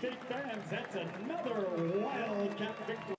State fans, that's another Wildcat victory.